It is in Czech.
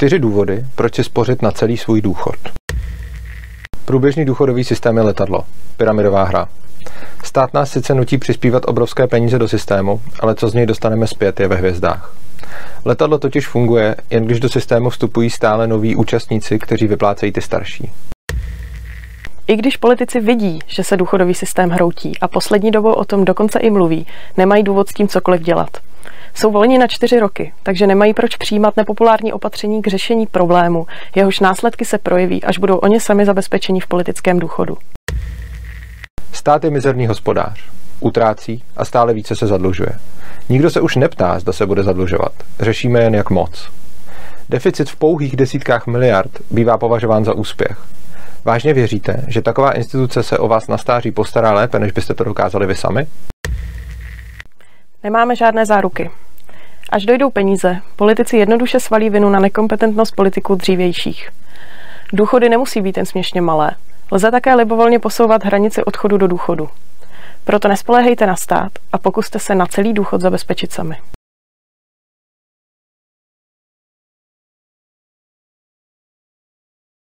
Čtyři důvody, proč si spořit na celý svůj důchod. Průběžný důchodový systém je letadlo. Pyramidová hra. Stát nás sice nutí přispívat obrovské peníze do systému, ale co z něj dostaneme zpět je ve hvězdách. Letadlo totiž funguje, jen když do systému vstupují stále noví účastníci, kteří vyplácejí ty starší. I když politici vidí, že se důchodový systém hroutí a poslední dobou o tom dokonce i mluví, nemají důvod s tím cokoliv dělat. Jsou voleni na čtyři roky, takže nemají proč přijímat nepopulární opatření k řešení problému, jehož následky se projeví, až budou oni sami zabezpečení v politickém důchodu. Stát je mizerný hospodář. Utrácí a stále více se zadlužuje. Nikdo se už neptá, zda se bude zadlužovat. Řešíme jen jak moc. Deficit v pouhých desítkách miliard bývá považován za úspěch. Vážně věříte, že taková instituce se o vás na stáří postará lépe, než byste to dokázali vy sami? Nemáme žádné záruky. Až dojdou peníze, politici jednoduše svalí vinu na nekompetentnost politiků dřívějších. Důchody nemusí být jen směšně malé. Lze také libovolně posouvat hranici odchodu do důchodu. Proto nespoléhejte na stát a pokuste se na celý důchod zabezpečit sami.